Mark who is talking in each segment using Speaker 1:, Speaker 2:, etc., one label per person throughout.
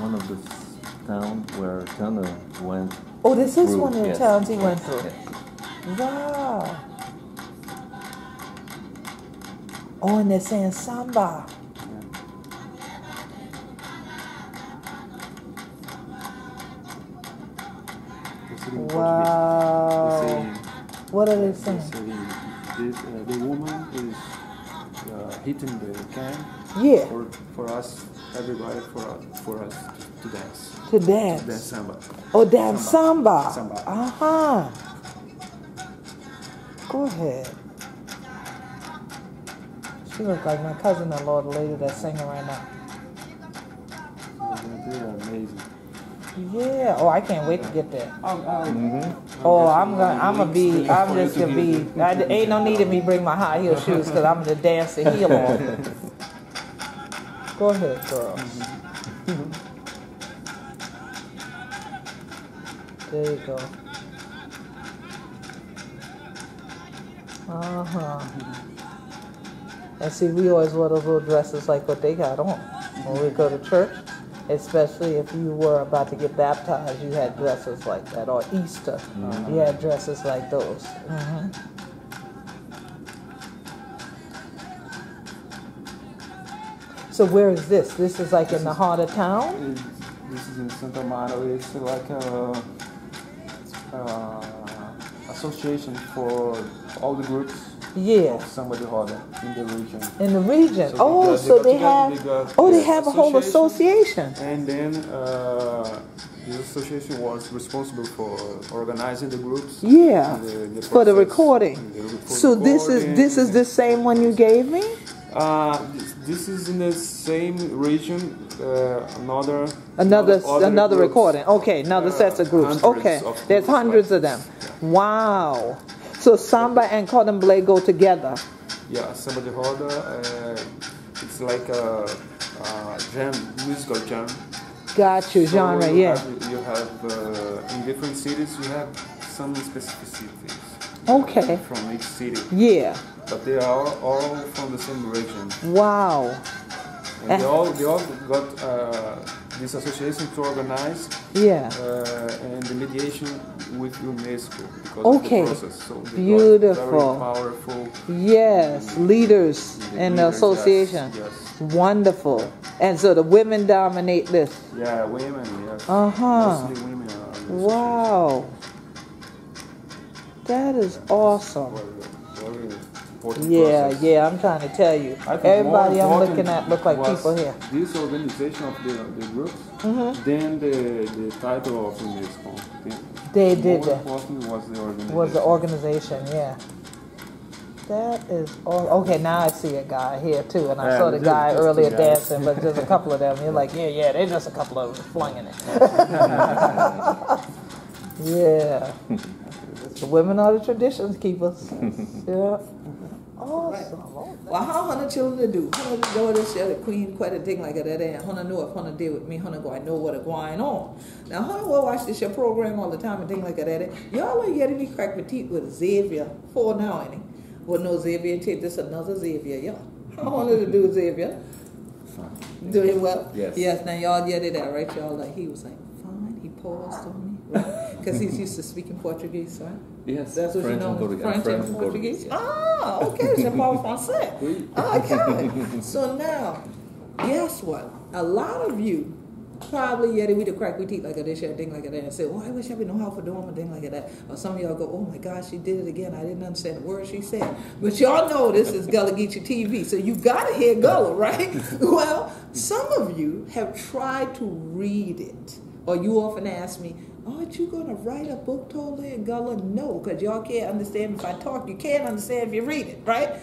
Speaker 1: one of the towns where Turner went.
Speaker 2: Oh, this is
Speaker 1: through.
Speaker 2: one of the
Speaker 1: Yes.
Speaker 2: towns he went through.
Speaker 1: Yes.
Speaker 2: Wow. Oh, and they're saying samba.
Speaker 3: They say in
Speaker 2: Wow.
Speaker 3: Portuguese.
Speaker 2: What are they
Speaker 3: They say,
Speaker 2: saying?
Speaker 3: this, uh, the woman is uh, hitting the can
Speaker 2: Yeah,
Speaker 3: for, for us, everybody, for us, for us to, to dance.
Speaker 2: to
Speaker 3: To
Speaker 2: dance.
Speaker 3: dance samba.
Speaker 2: Oh, dance samba.
Speaker 3: Samba.
Speaker 2: Uh huh. Go ahead. She looks like my cousin-in-law, the lady that's singing right now.
Speaker 3: They're amazing.
Speaker 2: Yeah. Oh, I can't wait to get there.
Speaker 3: I'm, I'm,
Speaker 1: Mm-hmm.
Speaker 2: Oh, I'm gonna, I'm gonna be, I'm just gonna be. I, ain't no need of me bring my high heel shoes because I'm gonna dance the heel on. Go ahead, girl. There you go. Uh huh. And see, we always wear those little dresses like what they got on when we go to church. Especially if you were about to get baptized, you had dresses like that. Or Easter, you had dresses like those. hmm So where is this? This is like in the heart of town.
Speaker 3: This is in Santo Amaro. It's like a, uh association for all the groups
Speaker 2: Yeah,
Speaker 3: of samba de Roda in the region.
Speaker 2: in the region.
Speaker 3: So
Speaker 2: oh,
Speaker 3: they
Speaker 2: so
Speaker 3: they
Speaker 2: they have.
Speaker 3: together, they got
Speaker 2: Oh, they have a whole association.
Speaker 3: And then uh, this association was responsible for organizing the groups.
Speaker 2: Yeah,
Speaker 3: the- the
Speaker 2: for the recording.
Speaker 3: the- for
Speaker 2: So this is this is the same one you gave me.
Speaker 3: Uh, this, is in the same region. Uh, another
Speaker 2: Another
Speaker 3: other
Speaker 2: another
Speaker 3: groups.
Speaker 2: recording. Okay, another
Speaker 3: Uh,
Speaker 2: sets of groups.
Speaker 3: hundreds
Speaker 2: Okay,
Speaker 3: of
Speaker 2: there's
Speaker 3: groups
Speaker 2: hundreds of them.
Speaker 3: this.
Speaker 2: Wow. So samba and cordon bleu go together.
Speaker 3: Yeah, samba de Roda. Uh, it's like a, a jam, musical jam.
Speaker 2: Got you,
Speaker 3: So
Speaker 2: genre.
Speaker 3: you
Speaker 2: Yeah.
Speaker 3: Have, you have uh, in different cities you have some specificities
Speaker 2: Okay.
Speaker 3: from each city,
Speaker 2: Yeah.
Speaker 3: but they are all from the same region.
Speaker 2: Wow.
Speaker 3: And they all they all got uh, this association to organize
Speaker 2: Yeah.
Speaker 3: uh, and the mediation with UNESCO because
Speaker 2: Okay.
Speaker 3: of the process. So they
Speaker 2: Beautiful.
Speaker 3: Powerful
Speaker 2: Yes, leaders
Speaker 3: the
Speaker 2: in the association.
Speaker 3: Yes,
Speaker 2: Wonderful. And so the women dominate this.
Speaker 3: Yeah, women. Yes.
Speaker 2: Uh-huh.
Speaker 3: Mostly women are. in the
Speaker 2: Wow. That is awesome.
Speaker 3: Very, very important
Speaker 2: Yeah,
Speaker 3: process.
Speaker 2: yeah, I'm trying to tell you. Everybody I'm looking at look like people here.
Speaker 3: This organization of the, the groups,
Speaker 2: Mm-hmm.
Speaker 3: then the, the title of UNESCO. The,
Speaker 2: They did that.
Speaker 3: was the organization.
Speaker 2: Was the organization, yeah. That is all. Okay, now I see a guy here too, and I
Speaker 3: Yeah,
Speaker 2: saw the guy
Speaker 3: just
Speaker 2: earlier dancing, but just a couple of them. You're like, yeah, yeah, they're just a couple of them flinging it. yeah. The women are the traditions keepers. Yeah. Awesome.
Speaker 4: Well, how Hannah children to do? Hannah daughter share the queen quite a thing like that, and Hannah know if Hannah deal with me, Hannah go, I know what is going on. Now, Hannah will watch this your program all the time and thing like that. Y'all ain't getting me crack petite with Xavier for now, any. Well, no, Xavier, take this another Xavier, yeah. How Hannah to do Xavier? Fine. Doing well?
Speaker 1: Yes.
Speaker 4: Yes, now y'all get it out, right? Y'all like, he was like, fine, he paused on me, right? Because he's used to speaking Portuguese, right?
Speaker 1: Yes,
Speaker 4: That's what
Speaker 1: French
Speaker 4: you know,
Speaker 1: and Portuguese.
Speaker 4: French,
Speaker 1: French
Speaker 4: and
Speaker 1: and
Speaker 4: Portuguese.
Speaker 1: Portuguese.
Speaker 4: Ah, okay, je parle français.
Speaker 1: Oui.
Speaker 4: Okay. so now, guess what? A lot of you probably yeah, we the crack we teeth like a this and thing like that and say, Oh, I wish I would know how for doing a thing like that. Or some of y'all go, Oh my gosh, she did it again. I didn't understand the word she said. But y'all know this is Gullah Geechee TV, so you gotta hear Gullah, right? well, some of you have tried to read it. Or you often ask me, Aren't you gonna write a book totally in Gullah? No, because y'all can't understand if I talk. You can't understand if you read it, right?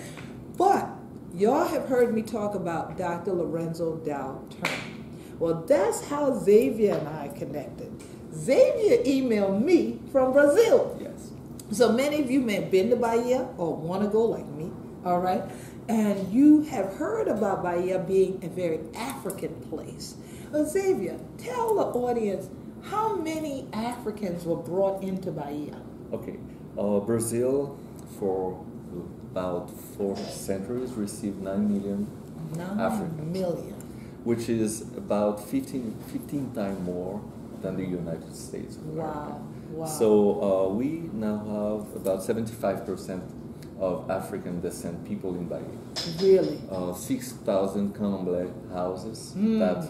Speaker 4: But y'all have heard me talk about Dr. Lorenzo Dow Turner. Well, that's how Xavier and I connected. Xavier emailed me from Brazil.
Speaker 1: Yes.
Speaker 4: So many of you may have been to Bahia or want to go like me, all right? And you have heard about Bahia being a very African place. Well, Xavier, tell the audience how many Africans were brought into Bahia?
Speaker 1: Okay. Uh, Brazil, for about four centuries, received 9 million
Speaker 4: Nine
Speaker 1: Africans.
Speaker 4: million.
Speaker 1: which is about 15, 15 times more than the United States. of America.
Speaker 4: Wow. Wow.
Speaker 1: So uh, we now have about 75% of African descent people in Bahia.
Speaker 4: really.
Speaker 1: Uh, 6,000 Candomblé houses
Speaker 4: Mm.
Speaker 1: that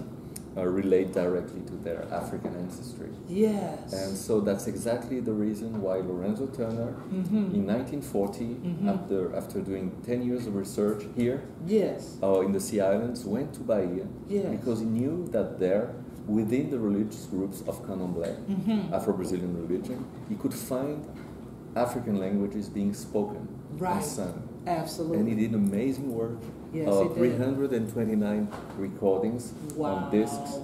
Speaker 1: uh, relate directly to their African ancestry.
Speaker 4: Yes.
Speaker 1: And so that's exactly the reason why Lorenzo Turner,
Speaker 4: Mhm.
Speaker 1: in 1940,
Speaker 4: Mhm.
Speaker 1: after, after doing 10 years of research here
Speaker 4: yes.
Speaker 1: uh, in the Sea Islands, went to Bahia
Speaker 4: Yes.
Speaker 1: because he knew that there, within the religious groups of Candomblé,
Speaker 4: Mhm.
Speaker 1: Afro-Brazilian religion, he could find African languages being spoken
Speaker 4: Right.
Speaker 1: and sung.
Speaker 4: Absolutely.
Speaker 1: And he did amazing work.
Speaker 4: Yes,
Speaker 1: uh, 329 recordings
Speaker 4: wow.
Speaker 1: on discs,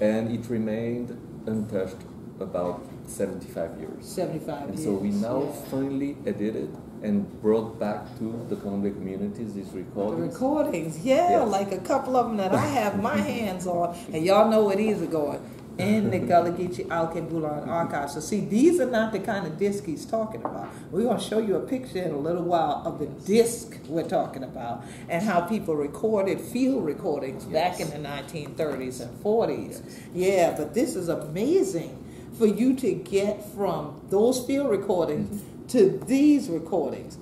Speaker 1: and it remained untouched about 75 years.
Speaker 4: 75
Speaker 1: And
Speaker 4: years.
Speaker 1: so we now
Speaker 4: yeah.
Speaker 1: finally edited and brought back to the Columbia communities these
Speaker 4: The
Speaker 1: recordings.
Speaker 4: recordings, yeah,
Speaker 1: Yes.
Speaker 4: like a couple of them that I have my hands on, and y'all know where these are going. In the Gullah Geechee Alkebulan archive. So see, these are not the kind of disc he's talking about. We're going to show you a picture in a little while of the disc we're talking about and how people recorded field recordings back in the 1930s and 40s. Yeah, but this is amazing for you to get from those field recordings mm-hmm. to these recordings.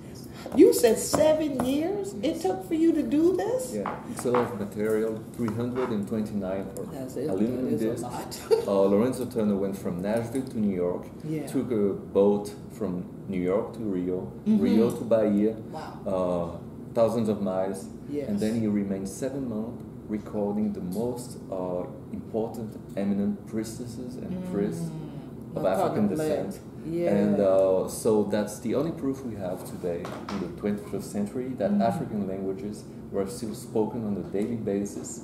Speaker 4: You said seven years it took for you to do this?
Speaker 1: Yeah, it's a lot of material, 329 or
Speaker 4: That's it.
Speaker 1: aluminum
Speaker 4: That is a lot.
Speaker 1: uh, Lorenzo Turner went from Nashville to New York,
Speaker 4: Yeah.
Speaker 1: took a boat from New York to Rio,
Speaker 4: Mhm.
Speaker 1: Rio to Bahia,
Speaker 4: Wow.
Speaker 1: uh, thousands of miles,
Speaker 4: Yes.
Speaker 1: and then he remained seven months recording the most uh, important, eminent priestesses and priests
Speaker 4: Mm.
Speaker 1: of African descent.
Speaker 4: Yeah.
Speaker 1: And uh, so that's the only proof we have today in the 21st century that
Speaker 4: Mhm.
Speaker 1: African languages were still spoken on a daily basis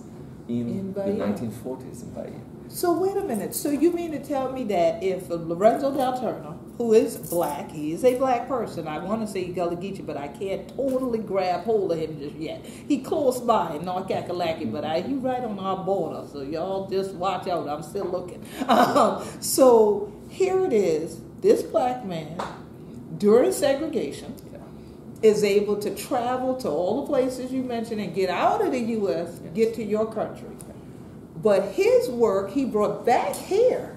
Speaker 1: in,
Speaker 4: In
Speaker 1: the
Speaker 4: Bahia.
Speaker 1: 1940s in Bahia.
Speaker 4: So wait a minute. So you mean to tell me that if Lorenzo Dow Turner, who is black, he is a black person. I want to say Gullah Geechee, but I can't totally grab hold of him just yet. He close by in North Kakalaki, but I, he right on our border. So y'all just watch out. I'm still looking. Um, so here it is. This black man during segregation is able to travel to all the places you mentioned and get out of the U.S.,
Speaker 1: Yes.
Speaker 4: get to your country. But his work he brought back here.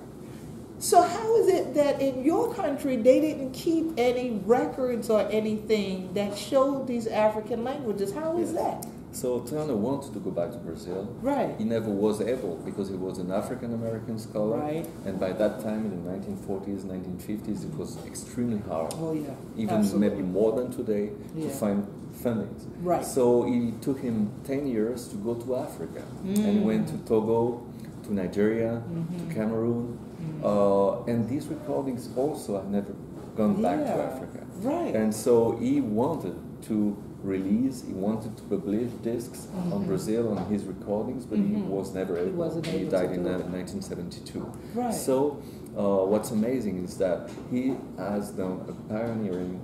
Speaker 4: So how is it that in your country they didn't keep any records or anything that showed these African languages? How is
Speaker 1: Yes.
Speaker 4: that?
Speaker 1: So Turner wanted to go back to Brazil.
Speaker 4: Right.
Speaker 1: He never was able because he was an African American scholar.
Speaker 4: Right.
Speaker 1: And by that time, in the 1940s, 1950s, it was extremely hard,
Speaker 4: Oh yeah.
Speaker 1: even
Speaker 4: Absolutely.
Speaker 1: maybe more than today,
Speaker 4: Yeah.
Speaker 1: to find fundings.
Speaker 4: Right.
Speaker 1: So it took him 10 years to go to Africa. And he
Speaker 4: Mm.
Speaker 1: went to Togo, to Nigeria,
Speaker 4: Mhm.
Speaker 1: to Cameroon.
Speaker 4: Mm.
Speaker 1: Uh, and these recordings also have never gone back to Africa.
Speaker 4: Right.
Speaker 1: And so he wanted to release, he wanted to publish discs on
Speaker 4: Mhm.
Speaker 1: Brazil on his recordings, but
Speaker 4: Mhm.
Speaker 1: he was never
Speaker 4: He
Speaker 1: able.
Speaker 4: wasn't
Speaker 1: he died in
Speaker 4: do
Speaker 1: uh,
Speaker 4: it.
Speaker 1: 1972.
Speaker 4: Right.
Speaker 1: So uh, what's amazing is that he has done a pioneering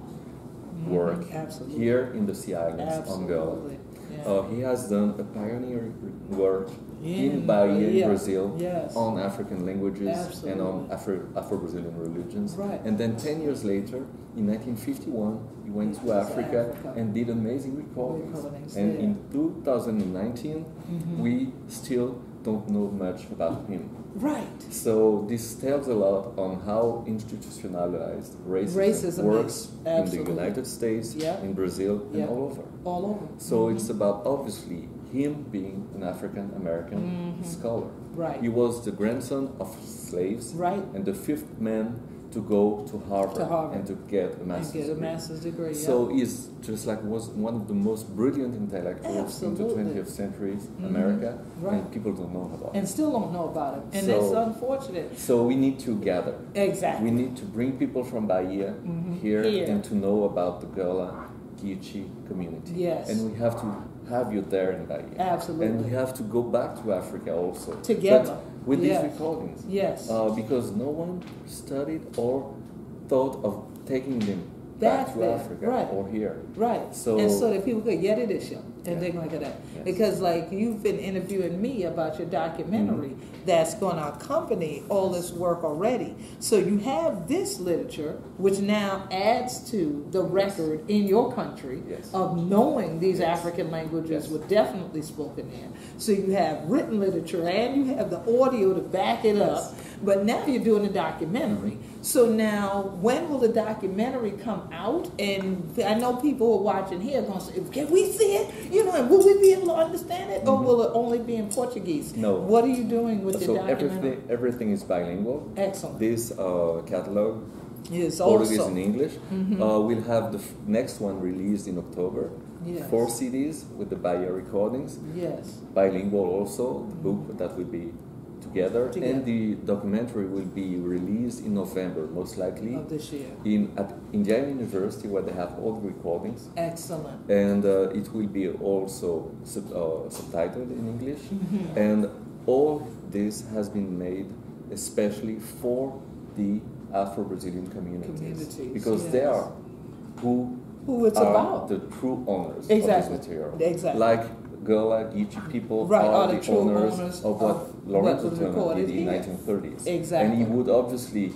Speaker 4: Mhm.
Speaker 1: work
Speaker 4: Absolutely.
Speaker 1: here in the Sea Islands on Gullah.
Speaker 4: Absolutely. Yeah.
Speaker 1: Uh, he has done a pioneering work in, Bahia, in Brazil,
Speaker 4: yes.
Speaker 1: on African languages and on Afro, Afro-Brazilian religions.
Speaker 4: Right.
Speaker 1: And then 10 years later, in 1951, he went to Africa,
Speaker 4: Africa.
Speaker 1: and did amazing recordings.
Speaker 4: Recordings,
Speaker 1: and
Speaker 4: yeah.
Speaker 1: in 2019,
Speaker 4: Mhm.
Speaker 1: we still don't know much about him.
Speaker 4: right.
Speaker 1: So this tells a lot on how institutionalized racism,
Speaker 4: Racism
Speaker 1: works in the United States,
Speaker 4: Yeah.
Speaker 1: in Brazil,
Speaker 4: Yeah.
Speaker 1: and all over.
Speaker 4: All over.
Speaker 1: So it's about obviously him being an African American
Speaker 4: Mhm.
Speaker 1: scholar.
Speaker 4: Right.
Speaker 1: He was the grandson of slaves
Speaker 4: Right.
Speaker 1: and the fifth man to go to Harvard,
Speaker 4: To Harvard.
Speaker 1: and to get a master's
Speaker 4: get a
Speaker 1: degree.
Speaker 4: master's degree. yeah.
Speaker 1: So he's just like was one of the most brilliant intellectuals in the 20th century
Speaker 4: Mhm.
Speaker 1: America,
Speaker 4: Right.
Speaker 1: and people don't know about
Speaker 4: and
Speaker 1: it.
Speaker 4: still don't know about it, and
Speaker 1: So-
Speaker 4: it's unfortunate.
Speaker 1: So we need to gather.
Speaker 4: Exactly.
Speaker 1: We need to bring people from Bahia
Speaker 4: Mhm.
Speaker 1: here,
Speaker 4: Here.
Speaker 1: and to know about the Gullah Geechee community.
Speaker 4: Yes.
Speaker 1: And we have to have you there in Bahia.
Speaker 4: Absolutely.
Speaker 1: And we have to go back to Africa also.
Speaker 4: Together.
Speaker 1: But with
Speaker 4: Yes.
Speaker 1: these recordings.
Speaker 4: Yes.
Speaker 1: Uh, because no one studied or thought of taking them back
Speaker 4: Back
Speaker 1: to
Speaker 4: there,
Speaker 1: Africa
Speaker 4: right.
Speaker 1: or here.
Speaker 4: Right.
Speaker 1: So-
Speaker 4: and so that people could get it show and
Speaker 1: Yeah.
Speaker 4: things like that.
Speaker 1: Yes.
Speaker 4: Because like you've been interviewing me about your documentary mm-hmm. that's gonna accompany all this work already. So you have this literature which now adds to the record in your country
Speaker 1: Yes.
Speaker 4: of knowing these
Speaker 1: Yes.
Speaker 4: African languages
Speaker 1: Yes.
Speaker 4: were definitely spoken there. So you have written literature and you have the audio to back it up. But now you're doing a documentary. So now, when will the documentary come out? And I know people who are watching here going to say, "Can we see it? You know, and will we be able to understand it, or will it only be in Portuguese?"
Speaker 1: Mm-hmm. No.
Speaker 4: What are you doing with
Speaker 1: So
Speaker 4: your documentary?
Speaker 1: everything everything is bilingual.
Speaker 4: Excellent.
Speaker 1: This uh, catalog,
Speaker 4: Yes,
Speaker 1: Portuguese
Speaker 4: also.
Speaker 1: and English, uh, we'll have the f- next one released in October.
Speaker 4: Yes.
Speaker 1: Four CDs with the Bahia recordings,
Speaker 4: Yes.
Speaker 1: bilingual also. The book that will be together,
Speaker 4: Together.
Speaker 1: and the documentary will be released in November, most likely
Speaker 4: Of this year.
Speaker 1: in at Indiana University where they have all the recordings.
Speaker 4: Excellent.
Speaker 1: and uh, it will be also sub, uh, subtitled in English.
Speaker 4: Mm-hmm.
Speaker 1: And all this has been made especially for the Afro-Brazilian communities,
Speaker 4: Communities,
Speaker 1: because they are who
Speaker 4: Who it's about.
Speaker 1: the true owners
Speaker 4: Exactly.
Speaker 1: of this material.
Speaker 4: Exactly.
Speaker 1: Like Gullah Geechee people
Speaker 4: Right,
Speaker 1: are,
Speaker 4: the
Speaker 1: the owners,
Speaker 4: owners
Speaker 1: of what
Speaker 4: of
Speaker 1: Lorenzo Turner did in
Speaker 4: here.
Speaker 1: 1930s.
Speaker 4: Exactly.
Speaker 1: And he would obviously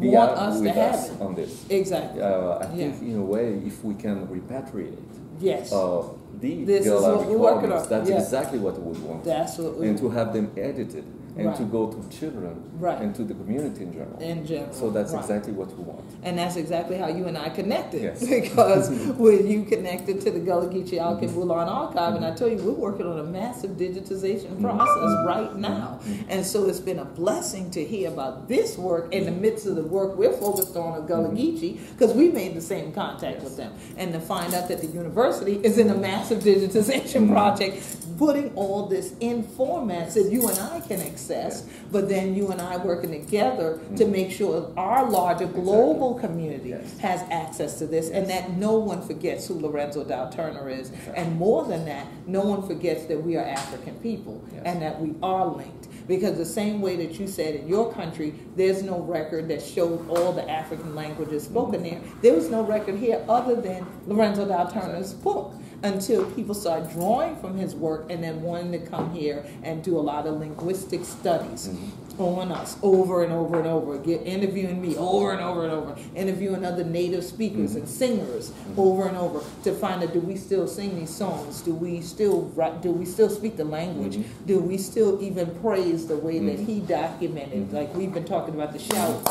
Speaker 1: be
Speaker 4: Want
Speaker 1: out
Speaker 4: us
Speaker 1: with
Speaker 4: have
Speaker 1: us on this.
Speaker 4: Exactly.
Speaker 1: Uh, I think
Speaker 4: Yeah.
Speaker 1: in a way, if we can repatriate
Speaker 4: Yes.
Speaker 1: uh, the
Speaker 4: This is what we're working on,
Speaker 1: that's
Speaker 4: yeah.
Speaker 1: exactly what we would want.
Speaker 4: That's what we
Speaker 1: and to have them edited and to go to children
Speaker 4: Right.
Speaker 1: and to the community in general.
Speaker 4: in general.
Speaker 1: so that's
Speaker 4: Right.
Speaker 1: exactly what we want.
Speaker 4: And that's exactly how you and I connected.
Speaker 1: Yes.
Speaker 4: because when you connected to the Gullah Geechee Alkin
Speaker 1: Mm-hmm.
Speaker 4: Wulan archive, and I mm-hmm. tell you, we're working on a massive digitization mm-hmm. process right mm-hmm. now.
Speaker 1: Mm-hmm.
Speaker 4: And so it's been a blessing to hear about this work in the midst of the work we're focused on of Gullah Geechee, because we made the same contact with them. And to find out that the university is in a massive digitization project, putting all this in formats that you and I can access, but then you and I working together to mm. make sure our larger global community
Speaker 1: Yes.
Speaker 4: has access to this and that no one forgets who Lorenzo Dow Turner is. And more than that, no one forgets that we are African people
Speaker 1: Yes.
Speaker 4: and that we are linked. Because the same way that you said in your country, there's no record that showed all the African languages spoken mm. there, there was no record here other than Lorenzo Dow Turner's book until people started drawing from his work and then wanting to come here and do a lot of linguistic studies mm-hmm. on us over and over and over, get interviewing me over and over and over, interviewing other native speakers mm-hmm. and singers mm-hmm. over and over to find out do we still sing these songs? Do we still write, do we still speak the language? Do we still even praise the way that he documented? Like we've been talking about the shout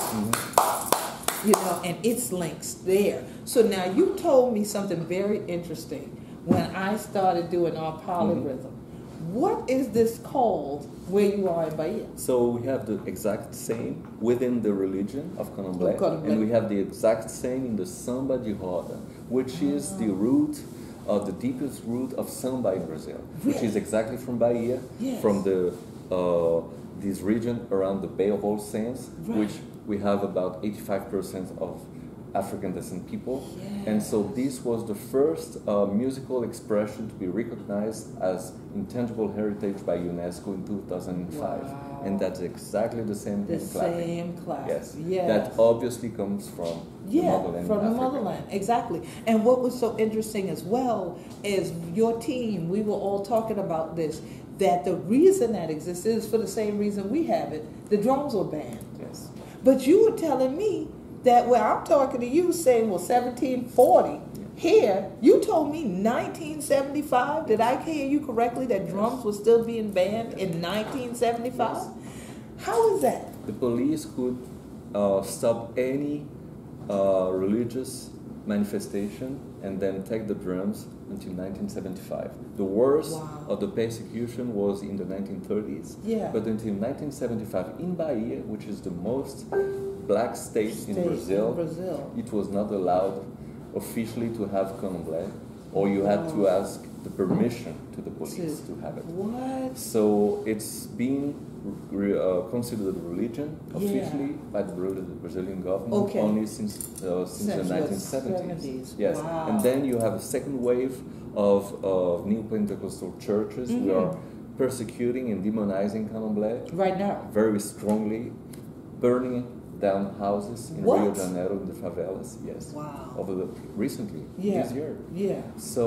Speaker 4: you know, and its links there. So now you told me something very interesting when I started doing our polyrhythm. What is this called where you are in Bahia?
Speaker 1: So we have the exact same within the religion of Candomblé,
Speaker 4: Candomblé.
Speaker 1: and we have the exact same in the Samba de Roda, which is the root, uh, the deepest root of samba in Brazil, which is exactly from Bahia,
Speaker 4: Yes.
Speaker 1: from the uh, this region around the Bay of All Saints,
Speaker 4: Right.
Speaker 1: which we have about 85% of African descent people. And so this was the first uh, musical expression to be recognized as intangible heritage by UNESCO in 2005.
Speaker 4: Wow.
Speaker 1: And that's exactly the same
Speaker 4: The
Speaker 1: hand clapping.
Speaker 4: same class.
Speaker 1: Yes.
Speaker 4: Yes.
Speaker 1: That obviously comes from the
Speaker 4: Yeah,
Speaker 1: motherland.
Speaker 4: from the
Speaker 1: Africa.
Speaker 4: motherland, exactly. And what was so interesting as well is your team, we were all talking about this, that the reason that exists is for the same reason we have it. The drums were banned.
Speaker 1: Yes.
Speaker 4: But you were telling me that when I'm talking to you saying, well, 1740, here, you told me 1975. Did I hear you correctly that drums were still being banned in 1975? How is that?
Speaker 1: The police could uh, stop any uh, religious manifestation and then take the drums until 1975. The worst
Speaker 4: Wow.
Speaker 1: of the persecution was in the 1930s.
Speaker 4: Yeah.
Speaker 1: But until 1975, in Bahia, which is the most black state,
Speaker 4: State
Speaker 1: in Brazil,
Speaker 4: Brazil.
Speaker 1: it was not allowed officially to have candomblé, or you had to ask the permission to the police to have it.
Speaker 4: What?
Speaker 1: So it's been re- uh, considered a religion
Speaker 4: Yeah.
Speaker 1: officially by the Brazilian government
Speaker 4: Okay.
Speaker 1: only since uh, since the
Speaker 4: Since the
Speaker 1: 1970s.
Speaker 4: 70s.
Speaker 1: Yes,
Speaker 4: Wow.
Speaker 1: and then you have a second wave of of new Pentecostal churches who
Speaker 4: Mhm.
Speaker 1: are persecuting and demonizing Candomblé
Speaker 4: Right now.
Speaker 1: very strongly, burning down houses in
Speaker 4: What?
Speaker 1: Rio de Janeiro in the favelas. Yes.
Speaker 4: Wow.
Speaker 1: Over the recently
Speaker 4: Yeah.
Speaker 1: this year.
Speaker 4: Yeah.
Speaker 1: So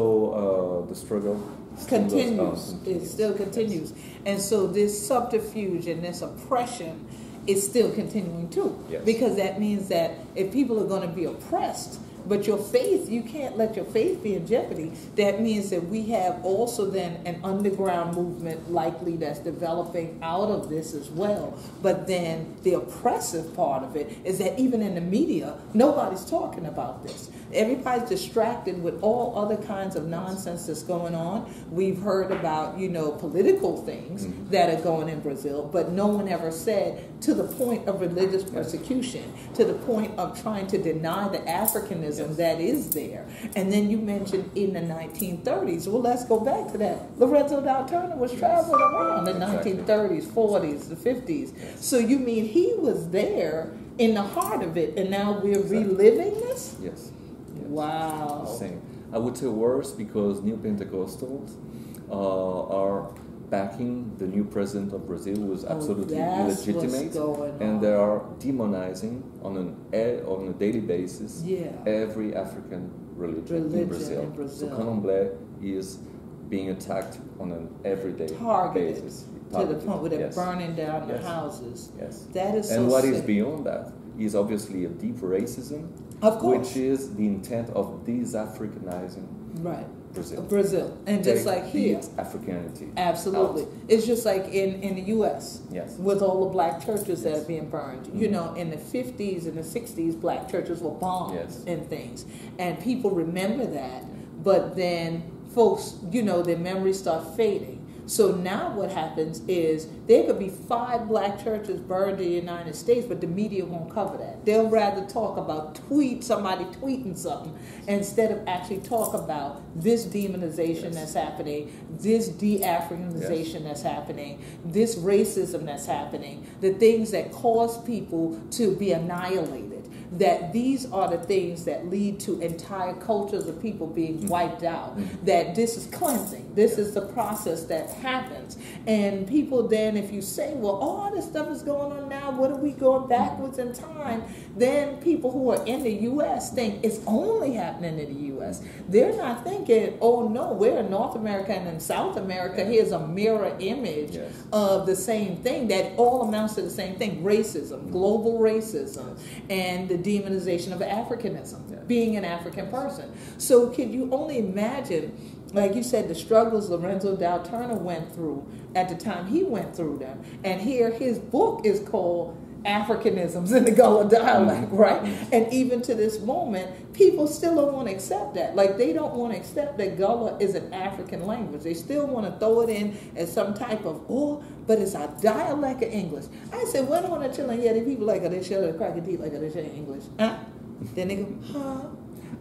Speaker 1: uh, the struggle goes on,
Speaker 4: continues. It still continues. And so this subterfuge and this oppression is still continuing too.
Speaker 1: Yes.
Speaker 4: Because that means that if people are going to be oppressed, but your faith, you can't let your faith be in jeopardy. That means that we have also then an underground movement likely that's developing out of this as well. But then the oppressive part of it is that even in the media, nobody's talking about this. Everybody's distracted with all other kinds of nonsense that's going on. We've heard about, you know, political things mm-hmm. that are going in Brazil, but no one ever said to the point of religious persecution, to the point of trying to deny the Africanism that is there. And then you mentioned in the 1930s. Well, let's go back to that. Lorenzo Dow Turner was traveling around in the
Speaker 1: Exactly.
Speaker 4: 1930s, 40s, the 50s. So you mean he was there in the heart of it, and now we're
Speaker 1: Exactly.
Speaker 4: reliving this?
Speaker 1: Yes. Yes.
Speaker 4: Wow.
Speaker 1: Same. I would say worse because new Pentecostals uh, are backing the new president of Brazil, who is
Speaker 4: Oh,
Speaker 1: absolutely
Speaker 4: what's
Speaker 1: illegitimate, and they are demonizing on an a, on a daily basis
Speaker 4: Yeah.
Speaker 1: every African religion,
Speaker 4: Religion
Speaker 1: in, Brazil.
Speaker 4: in Brazil.
Speaker 1: So Candomblé is being attacked on an everyday
Speaker 4: Targeted
Speaker 1: basis.
Speaker 4: to the point where they're
Speaker 1: yes.
Speaker 4: burning down the houses.
Speaker 1: Yes.
Speaker 4: That is so
Speaker 1: and what is
Speaker 4: sick.
Speaker 1: beyond that is obviously a deep racism,
Speaker 4: Of course.
Speaker 1: which is the intent of Africanizing
Speaker 4: Right.
Speaker 1: Brazil.
Speaker 4: Brazil. And just like here.
Speaker 1: Africanity.
Speaker 4: Absolutely.
Speaker 1: out.
Speaker 4: It's just like in, in the U.S.
Speaker 1: Yes.
Speaker 4: with all the black churches that are being burned. You
Speaker 1: Mhm.
Speaker 4: know, in the 50s and the 60s, black churches were bombed
Speaker 1: Yes.
Speaker 4: and things. And people remember that, but then folks, you know, their memories start fading. So now what happens is there could be five black churches burned in the United States, but the media won't cover that. They'll rather talk about tweet somebody tweeting something instead of actually talk about this demonization
Speaker 1: Yes.
Speaker 4: that's happening, this de-Africanization that's happening, this racism that's happening, the things that cause people to be annihilated. That these are the things that lead to entire cultures of people being mm-hmm. wiped out. Mm-hmm. That this is cleansing. This is the process that happens. And people then, if you say, well, all this stuff is going on now, what are we going backwards in time? Then people who are in the U.S. think it's only happening in the U.S. They're not thinking, oh no, we're in North America and in South America. Here's a mirror image
Speaker 1: Yes.
Speaker 4: of the same thing that all amounts to the same thing racism, global racism, and the demonization of Africanism, being an African person. So, can you only imagine, like you said, the struggles Lorenzo Dow Turner went through at the time he went through them? And here, his book is called Africanisms in the Gullah dialect, mm-hmm. right? And even to this moment, people still don't want to accept that. Like they don't want to accept that Gullah is an African language. They still want to throw it in as some type of oh, but it's a dialect of English. I said, when I want to chill and yeah, the people like oh, they show the crack a deep like oh, they say English. Huh? Then they go, huh?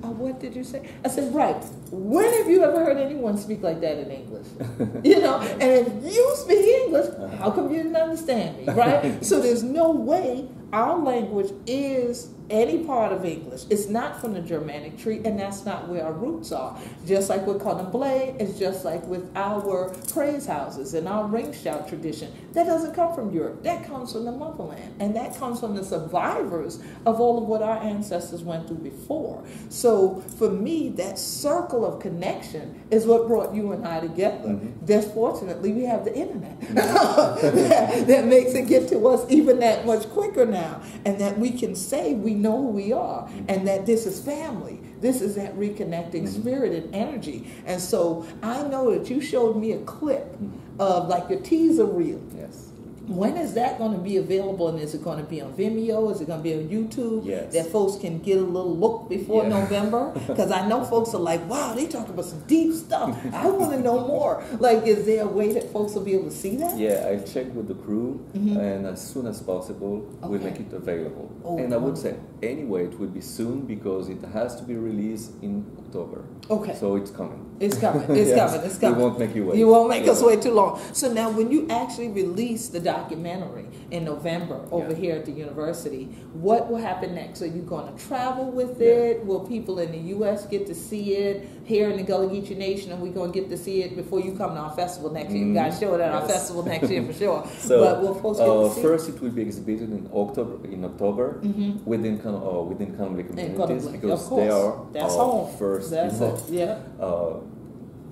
Speaker 4: Uh, what did you say? I said, right. When have you ever heard anyone speak like that in English? you know, and if you speak English, how come you didn't understand me, right? so there's no way our language is any part of English. It's not from the Germanic tree, and that's not where our roots are. Just like with Candomblé, it's just like with our praise houses and our ring shout tradition. That doesn't come from Europe. That comes from the motherland, and that comes from the survivors of all of what our ancestors went through before. So for me, that circle of connection is what brought you and I together.
Speaker 1: Mhm.
Speaker 4: Fortunately, we have the internet that, that makes it get to us even that much quicker now, and that we can say we know who we are, mm-hmm. and that this is family. This is that reconnecting mm-hmm. spirit and energy. And so I know that you showed me a clip mm-hmm. of like your teaser reel.
Speaker 1: Yes.
Speaker 4: When is that going to be available? And is it going to be on Vimeo? Is it going to be on YouTube?
Speaker 1: Yes.
Speaker 4: That folks can get a little look before
Speaker 1: Yeah.
Speaker 4: November? Because I know folks are like, wow, they talk about some deep stuff. I want to know more. Like, is there a way that folks will be able to see that?
Speaker 1: Yeah, I checked with the crew, mm-hmm. and as soon as possible, we'll make it available.
Speaker 4: Oh,
Speaker 1: and I would say, anyway, it will be soon because it has to be released in October.
Speaker 4: Okay.
Speaker 1: So it's coming.
Speaker 4: It's coming. It's
Speaker 1: Yes.
Speaker 4: coming. It's coming.
Speaker 1: We won't make you wait.
Speaker 4: You won't make us wait too long. So now, when you actually release the documentary in November over
Speaker 1: Yeah.
Speaker 4: here at the university. What will happen next? Are you going to travel with
Speaker 1: Yeah.
Speaker 4: it? Will people in the U.S. get to see it here in the Gullah Geechee Nation? and we're going to get to see it before you come to our festival next year? You got to show it at our
Speaker 1: Mm,
Speaker 4: festival next year for sure.
Speaker 1: So
Speaker 4: but will folks get
Speaker 1: uh,
Speaker 4: to see
Speaker 1: first, it will be exhibited in October. In October,
Speaker 4: Mhm.
Speaker 1: within uh, within
Speaker 4: it?
Speaker 1: communities because they are
Speaker 4: That's
Speaker 1: our
Speaker 4: home.
Speaker 1: first,
Speaker 4: That's
Speaker 1: know.
Speaker 4: Yeah.
Speaker 1: uh,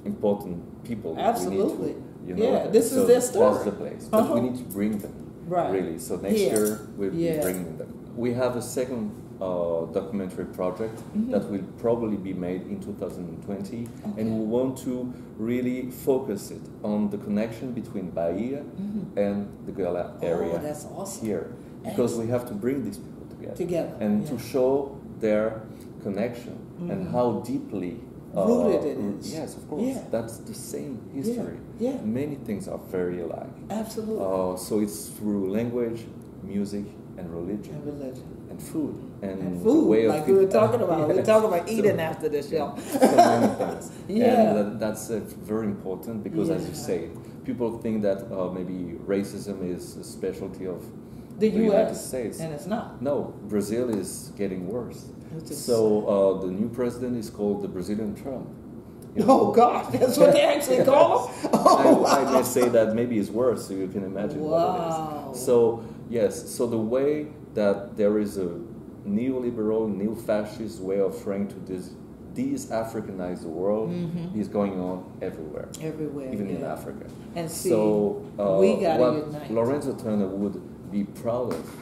Speaker 1: important people.
Speaker 4: Absolutely.
Speaker 1: To, you know,
Speaker 4: Yeah, this is their story.
Speaker 1: That's the place. But
Speaker 4: Uh-huh.
Speaker 1: we need to bring them.
Speaker 4: Right.
Speaker 1: Really. So next
Speaker 4: Yeah.
Speaker 1: year we'll
Speaker 4: Yeah.
Speaker 1: be bringing them. We have a second uh, documentary project
Speaker 4: Mhm.
Speaker 1: that will probably be made in 2020, and we want to really focus it on the connection between Bahia
Speaker 4: Mhm.
Speaker 1: and the Gullah area
Speaker 4: Oh, that's awesome.
Speaker 1: here, because we have to bring these people together
Speaker 4: Together.
Speaker 1: and
Speaker 4: yeah.
Speaker 1: to show their connection and
Speaker 4: Mhm.
Speaker 1: how deeply uh,
Speaker 4: Rooted it is.
Speaker 1: Yes, of course.
Speaker 4: Yeah.
Speaker 1: That's the same history.
Speaker 4: Yeah.
Speaker 1: Many things are very alike.
Speaker 4: Absolutely.
Speaker 1: Uh, so it's through language, music, and religion,
Speaker 4: and religion.
Speaker 1: And food, and,
Speaker 4: And food,
Speaker 1: way of
Speaker 4: like we were talking about. We were talking about
Speaker 1: So-
Speaker 4: eating after the show.
Speaker 1: so many things.
Speaker 4: Yeah.
Speaker 1: And that, that's uh, very important because, as you say, people think that uh, maybe racism is a specialty of
Speaker 4: The
Speaker 1: the United
Speaker 4: U.S.
Speaker 1: States.
Speaker 4: And it's not.
Speaker 1: No, Brazil is getting worse.
Speaker 4: Is-
Speaker 1: So uh, the new president is called the Brazilian Trump. You know?
Speaker 4: Oh God, that's what they actually call him. Oh,
Speaker 1: I, I may say that maybe it's worse, so you can imagine
Speaker 4: Wow.
Speaker 1: what it is. So yes, so the way that there is a neoliberal, neo-fascist way of trying to dis- de-Africanize the world
Speaker 4: Mhm.
Speaker 1: is going on everywhere,
Speaker 4: everywhere,
Speaker 1: even in. Africa.
Speaker 4: And see,
Speaker 1: so uh,
Speaker 4: we gotta
Speaker 1: what
Speaker 4: unite.
Speaker 1: Lorenzo Turner would be proud of,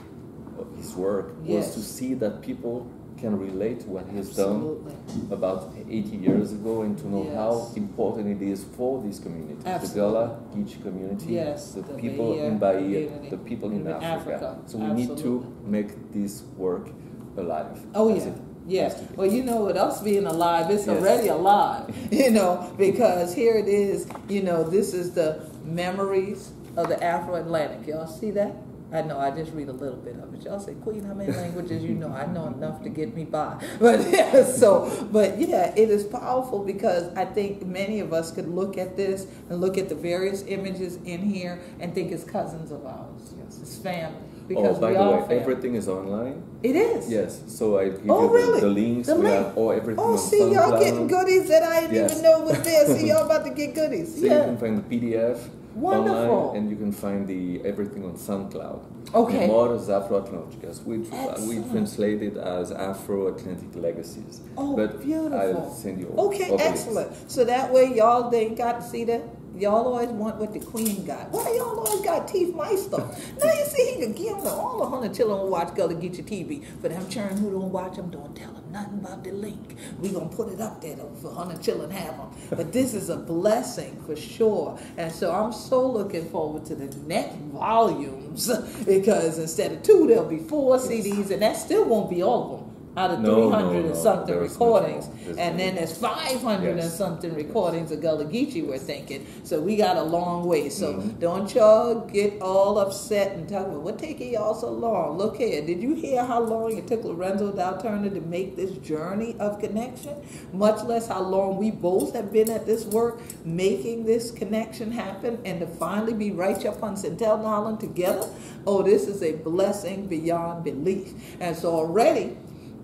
Speaker 1: of his work
Speaker 4: Yes.
Speaker 1: was to see that people can relate to what he has done about 80 years ago and to know
Speaker 4: Yes.
Speaker 1: how important it is for these communities,
Speaker 4: Absolutely.
Speaker 1: the Gullah Geechee community,
Speaker 4: Yes,
Speaker 1: the,
Speaker 4: the
Speaker 1: people
Speaker 4: Bahia
Speaker 1: in Bahia,
Speaker 4: community,
Speaker 1: the people in
Speaker 4: in
Speaker 1: Africa.
Speaker 4: Africa.
Speaker 1: So we need to make this work alive.
Speaker 4: Oh yeah,
Speaker 1: it
Speaker 4: yeah.
Speaker 1: has to be.
Speaker 4: Well, you know, with us being alive, it's
Speaker 1: Yes.
Speaker 4: already alive. You know, because here it is. You know, this is the memories of the Afro-Atlantic. Y'all see that? I know. I just read a little bit of it. Y'all say, Queen, how many languages you know? I know enough to get me by. But yeah, so, but yeah, it is powerful because I think many of us could look at this and look at the various images in here and think it's cousins of ours.
Speaker 1: Yes.
Speaker 4: It's family
Speaker 1: Oh,
Speaker 4: because
Speaker 1: by
Speaker 4: we
Speaker 1: the way,
Speaker 4: family.
Speaker 1: everything is online.
Speaker 4: It is.
Speaker 1: Yes, so I give
Speaker 4: Oh,
Speaker 1: you the,
Speaker 4: really?
Speaker 1: the links.
Speaker 4: The link.
Speaker 1: have all everything
Speaker 4: Oh, see, y'all getting goodies that I didn't
Speaker 1: Yes.
Speaker 4: even know was there. See, y'all about to get goodies.
Speaker 1: So you
Speaker 4: yeah.
Speaker 1: can find the PDF
Speaker 4: Wonderful.
Speaker 1: online, and you can find the everything on SoundCloud.
Speaker 4: Okay.
Speaker 1: Memórias Afro-Atlânticas, which uh, we
Speaker 4: Excellent.
Speaker 1: translated as Afro-Atlantic Legacies.
Speaker 4: Oh,
Speaker 1: but
Speaker 4: beautiful.
Speaker 1: I'll send you all
Speaker 4: Okay,
Speaker 1: links.
Speaker 4: excellent. So that way y'all ain't got to see that. Y'all always want what the queen got. Why y'all always got Teeth Meister? now you see he can give them all the hundred children who watch go to get your TV. For them children who don't watch them, don't tell them nothing about the link. We gonna put it up there though, for hundred children have them. But this is a blessing for sure. And so I'm so looking forward to the next volumes because instead of two, there'll be four CDs, and that still won't be all of them. Out of
Speaker 1: No,
Speaker 4: 300
Speaker 1: no,
Speaker 4: and something recordings, and then there's 500 and something recordings of Gullah Geechee, we're thinking. So we got a long way. So
Speaker 1: Mhm.
Speaker 4: don't y'all get all upset and talk about what taking y'all so long. Look here, did you hear how long it took Lorenzo Dow Turner to make this journey of connection? Much less how long we both have been at this work, making this connection happen, and to finally be right up on St. Helena Island together. Oh, this is a blessing beyond belief. And so already.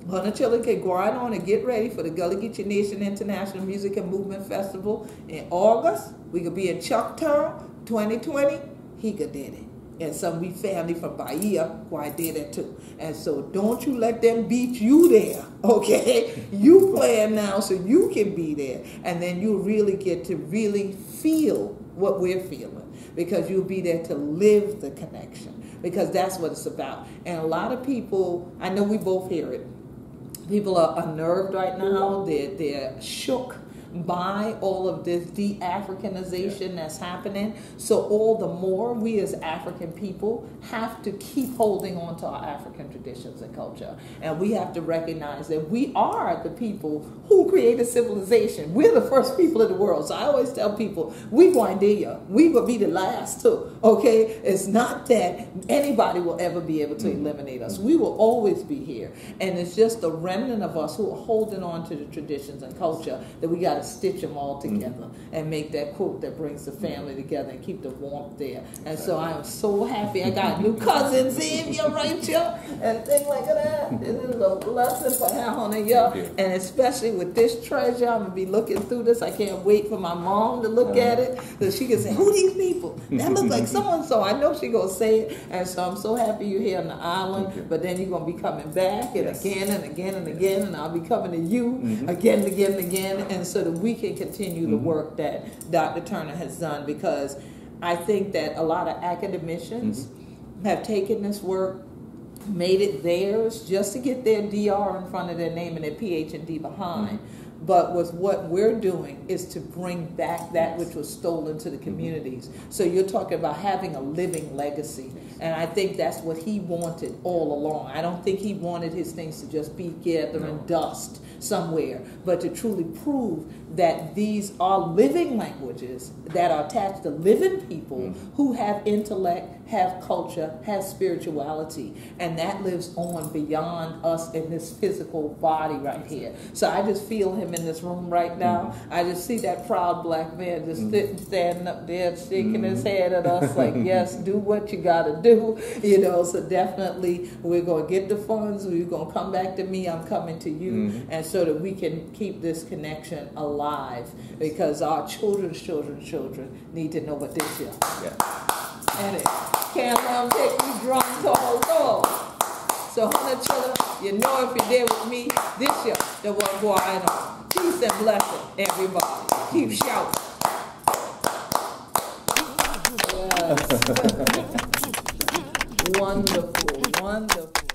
Speaker 4: Hunter Chiller can grind on and get ready for the Gullah Geechee Nation International Music and Movement Festival in August. We could be in Chucktown 2020. He could did it. And some of we family from Bahia who I did it too. And so don't you let them beat you there, okay? You plan now so you can be there. And then you really get to really feel what we're feeling because you'll be there to live the connection because that's what it's about. And a lot of people, I know we both hear it, people are unnerved right now. Mm-hmm. They're they're shook by all of this de-Africanization that's happening. So all the more we as African people have to keep holding on to our African traditions and culture, and we have to recognize that we are the people who created civilization. We're the first people in the world. So I always tell people we going there. We will be the last too. Okay, it's not that anybody will ever be able to mm-hmm. eliminate us. We will always be here, and it's just the remnant of us who are holding on to the traditions and culture that we got to to stitch them all together and make that quilt that brings the family together and keep the warmth there. And so I am so happy. I got new cousins in here, Rachel, and things like that. This is a blessing for having y'all. And especially with this treasure, I'm gonna be looking through this. I can't wait for my mom to look at it so she can say, "Who these people? That look like so and so." I know she gonna say it, and so I'm so happy you're here on the island. But then you're gonna be coming back and
Speaker 1: Yes.
Speaker 4: again and again and again, and I'll be coming to you
Speaker 1: Mm-hmm.
Speaker 4: again and again and again, and so that we can continue the mm-hmm. work that Dr. Turner has done because I think that a lot of academicians
Speaker 1: Mm-hmm.
Speaker 4: have taken this work, made it theirs just to get their DR in front of their name and their PH and D behind. Mm-hmm. But with what we're doing is to bring back that which was stolen to the mm-hmm. communities. So you're talking about having a living legacy. And I think that's what he wanted all along. I don't think he wanted his things to just be gathering dust somewhere, but to truly prove that these are living languages that are attached to living people mm-hmm. who have intellect, have culture, have spirituality, and that lives on beyond us in this physical body right here. So I just feel him in this room right now. Mm-hmm. I just see that proud black man just mm-hmm. sitting, standing up there, shaking his head at us like, yes, do what you got to do, you know. So definitely, we're gonna get the funds. We're gonna come back to me. I'm coming to you, mm-hmm. and so that we can keep this connection alive because our children's children's children need to know what this is.
Speaker 1: Yeah.
Speaker 4: And it can't let them take these drums all go. So, honey, children, you know if you're there with me this year, the what going on. Peace and blessing, everybody. Keep shouting. Mm-hmm. Yes. Wonderful, wonderful.